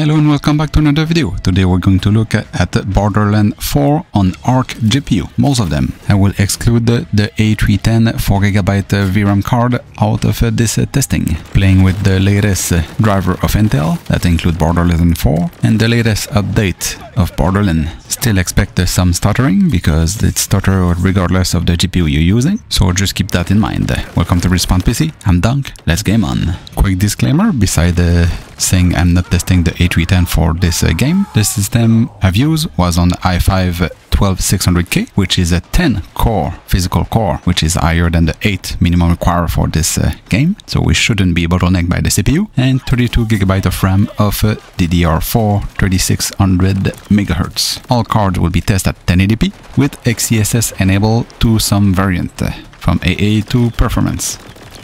Hello and welcome back to another video. Today we're going to look at, Borderlands 4 on ARC GPU, most of them. I will exclude the, the A310 4GB VRAM card out of this testing, playing with the latest driver of Intel that include Borderland 4 and the latest update of Borderlands. Still expect uh, some stuttering because it stutter regardless of the GPU you're using, so just keep that in mind. Welcome to Respawn PC, I'm Dunk, let's game on. Quick disclaimer, beside the saying I'm not testing the A310 for this uh, game. The system I've used was on i5 12600K, which is a 10 core physical core, which is higher than the 8 minimum required for this uh, game. So we shouldn't be bottlenecked by the CPU and 32 gigabyte of RAM of uh, DDR4 3600 MHz. All cards will be tested at 1080p with XeSS enabled to some variant uh, from AA to performance.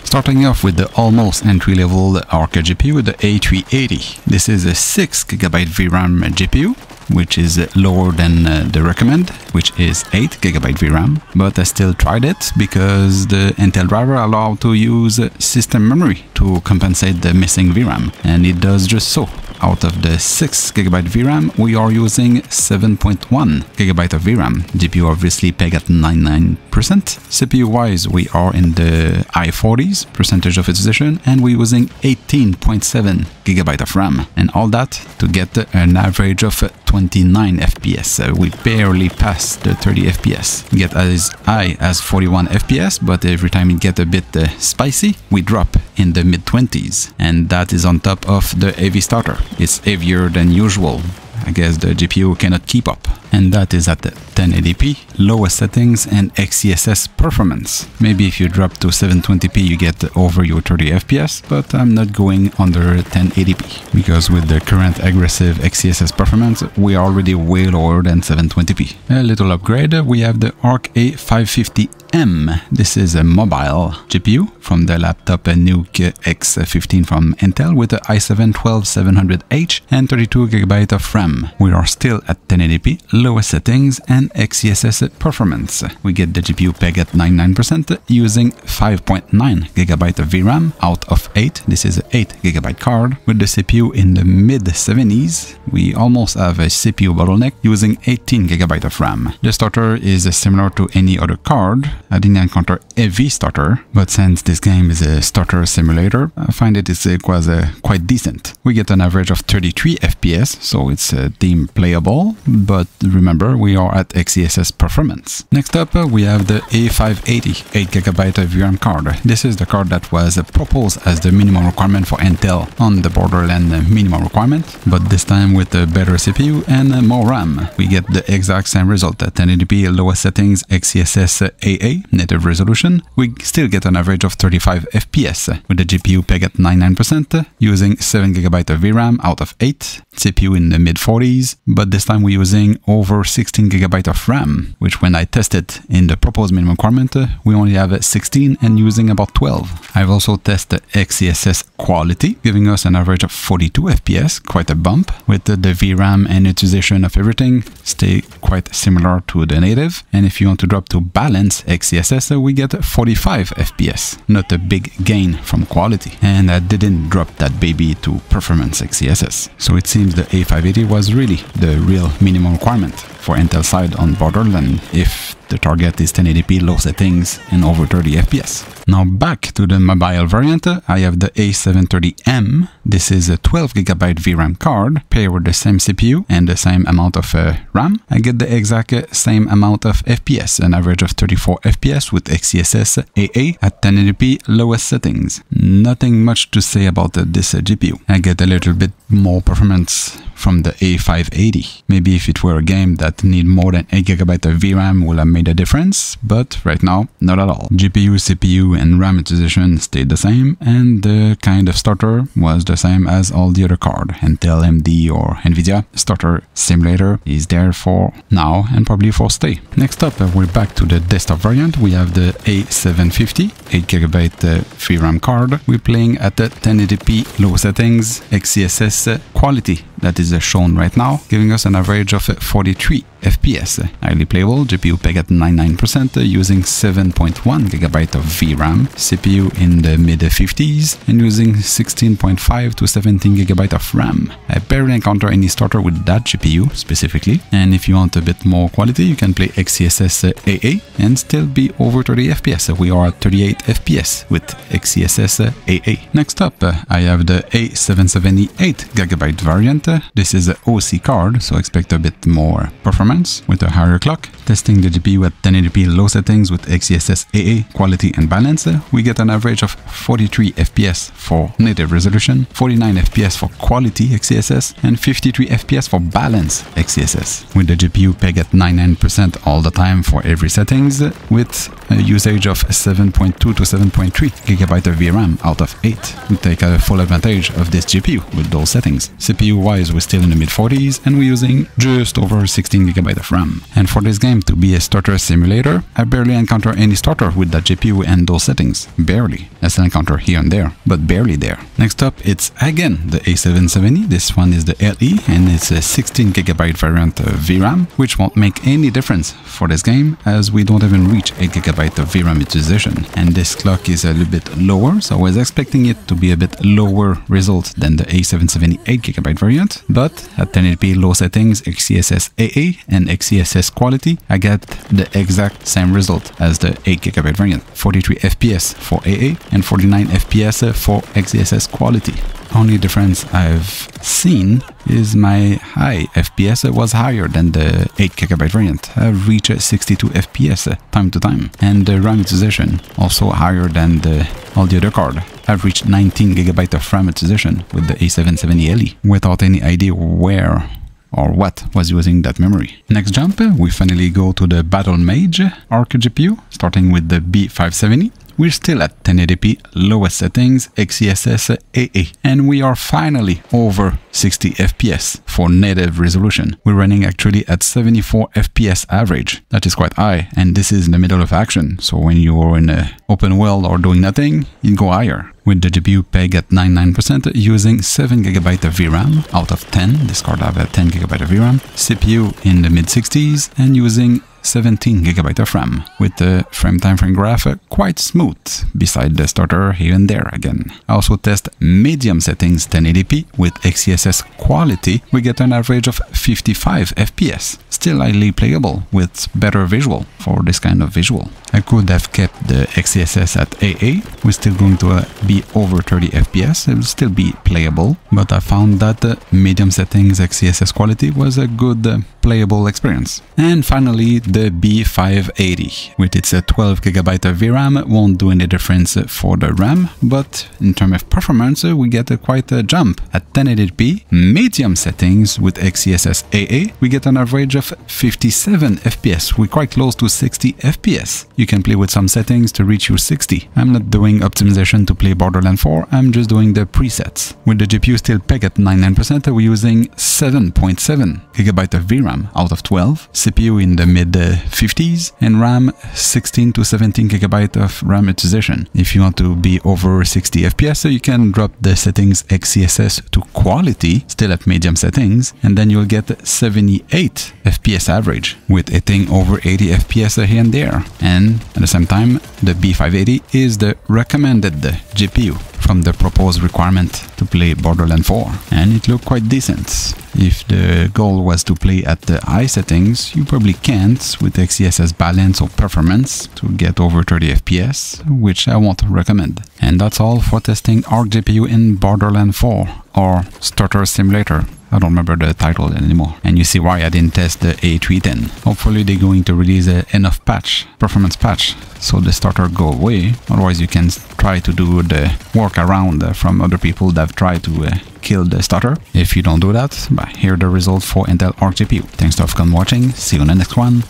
Starting off with the almost entry-level ARC GPU, with the A380. This is a 6GB VRAM GPU, which is lower than uh, the recommend, which is 8GB VRAM, but I still tried it because the Intel driver allowed to use system memory to compensate the missing VRAM, and it does just so. Out of the 6GB VRAM, we are using 7.1GB of VRAM. GPU obviously pegged at 99%. CPU-wise, we are in the high 40s percentage of utilization, and we're using 18.7GB of RAM. And all that to get an average of 29 FPS. Uh, we barely pass the 30 FPS. Get as high as 41 FPS, but every time it get a bit uh, spicy, we drop in the mid 20s. And that is on top of the heavy starter. It's heavier than usual. I guess the GPU cannot keep up. And that is at 1080p, lowest settings and XeSS performance. Maybe if you drop to 720p you get over your 30 FPS, but I'm not going under 1080p because with the current aggressive XeSS performance we are already way lower than 720p. A little upgrade, we have the ARC A550 M. This is a mobile GPU from the laptop NUC X15 from Intel with the i7-12700H and 32GB of RAM. We are still at 1080p, settings and XeSS performance. We get the GPU peg at 99% using 5.9GB of VRAM out of 8. This is an 8GB card with the CPU in the mid 70s. We almost have a CPU bottleneck using 18GB of RAM. The starter is similar to any other card I didn't encounter heavy starter, but since this game is a starter simulator, I find it is uh, uh, quite decent. We get an average of 33 FPS, so it's uh, team playable, but remember we are at XeSS performance. Next up uh, we have the A580 8GB of VRAM card. This is the card that was proposed as the minimum requirement for Intel on the Borderlands uh, minimum requirement, but this time with a better CPU and more RAM. We get the exact same result at 1080p lowest settings XeSS AA native resolution, we still get an average of 35 FPS with the GPU peg at 99% using 7GB of VRAM out of 8, CPU in the mid 40s, but this time we're using over 16 gigabyte of RAM, which when I tested in the proposed minimum requirement, uh, we only have uh, 16 and using about 12. I've also tested XeSS quality, giving us an average of 42 FPS, quite a bump, with the VRAM and utilization of everything stay quite similar to the native, and if you want to drop to balance XeSS, uh, we get 45 FPS, not a big gain from quality. And I didn't drop that baby to performance XeSS. So it seems the A580 was really the real minimum requirement for Intel side on Borderlands if the target is 1080p low settings and over 30 FPS. Now back to the mobile variant, I have the A730M. This is a 12GB VRAM card paired with the same CPU and the same amount of uh, RAM. I get the exact uh, same amount of FPS, an average of 34 FPS with XeSS AA at 1080p lowest settings. Nothing much to say about uh, this GPU. I get a little bit more performance from the A580. Maybe if it were a game that need more than 8GB of VRAM would have made a difference, but right now, not at all. GPU, CPU and RAM utilization stayed the same, and the kind of starter was the same as all the other card. Intel, AMD or Nvidia starter simulator is there for now and probably for stay. Next up, uh, we're back to the desktop variant. We have the A750, 8GB uh, VRAM card. We're playing at the 1080p low settings, XeSS quality that is uh, shown right now, giving us an average of uh, 43 FPS. Highly playable, GPU peg at 99% uh, using 7.1 GB of VRAM, CPU in the mid 50s and using 16.5 to 17 GB of RAM. I barely encounter any starter with that GPU specifically and if you want a bit more quality you can play XeSS AA and still be over 30 FPS. We are at 38 FPS with XeSS AA. Next up I have the A770 8GB variant. This is an OC card so expect a bit more performance with a higher clock. Testing the GPU at 1080p low settings with XeSS AA quality and balance, we get an average of 43 FPS for native resolution, 49 FPS for quality XeSS, and 53 FPS for balance XeSS. With the GPU peg at 99% all the time for every settings, with usage of 7.2 to 7.3 GB of VRAM out of 8. We take a full advantage of this GPU with those settings. CPU wise, we're still in the mid 40s and we're using just over 16 GB of RAM. And for this game to be a starter simulator, I barely encounter any starter with that GPU and those settings. Barely. I still encounter here and there, but barely there. Next up, it's again the A770. This one is the LE and it's a 16 GB variant of VRAM, which won't make any difference for this game as we don't even reach 8 GB of VRAM utilization. And this clock is a little bit lower, so I was expecting it to be a bit lower result than the A770 8GB variant, but at 1080p low settings, XeSS AA and XeSS quality, I get the exact same result as the 8GB variant, 43 FPS for AA and 49 FPS for XeSS quality. Only difference I've seen is my high FPS was higher than the 8GB variant. I've reached 62 FPS time to time, and the RAM utilization also higher than the, all the other card. I've reached 19GB of RAM utilization with the A770LE without any idea where or what was using that memory. Next jump, we finally go to the Battlemage Arc GPU, starting with the B570. We're still at 1080p lowest settings XeSS AA and we are finally over 60 FPS for native resolution. We're running actually at 74 FPS average. That is quite high and this is in the middle of action. So when you're in an open world or doing nothing, you go higher. With the GPU peg at 99% using 7GB of VRAM out of 10, this card have a 10GB of VRAM, CPU in the mid 60s and using 17GB of RAM, with the frame time frame graph quite smooth, beside the starter here and there again. I also test medium settings 1080p with XeSS quality, we get an average of 55 FPS, still highly playable with better visual for this kind of visual. I could have kept the XeSS at AA, we're still going to uh, be over 30 FPS, it will still be playable, but I found that the medium settings XeSS quality was a good uh, playable experience. And finally, the B580. With its 12GB of VRAM, won't do any difference for the RAM, but in terms of performance, we get a quite a jump. At 1080p, medium settings with XeSS AA, we get an average of 57 FPS. We're quite close to 60 FPS. You can play with some settings to reach your 60. I'm not doing optimization to play Borderlands 4, I'm just doing the presets. With the GPU still pegged at 99%, we're using 7.7 GB of VRAM out of 12, CPU in the mid uh, 50s and RAM 16 to 17 GB of RAM utilization. If you want to be over 60 FPS, so you can drop the settings XeSS to quality, still at medium settings, and then you'll get 78 FPS average, with hitting over 80 FPS here and there. And at the same time, the B580 is the recommended GPU from the proposed requirement to play Borderlands 4, and it looked quite decent. If the goal was to play at the high settings, you probably can't with XeSS balance or performance to get over 30 FPS, which I won't recommend. And that's all for testing Arc GPU in Borderlands 4 or Starter Simulator. I don't remember the title anymore. And you see why I didn't test the A310. Hopefully they're going to release a enough patch, performance patch, so the starter go away. Otherwise you can try to do the workaround from other people that have tried to uh, kill the starter. If you don't do that, but here are the results for Intel Arc. Thanks for watching, see you in the next one,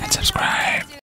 and subscribe.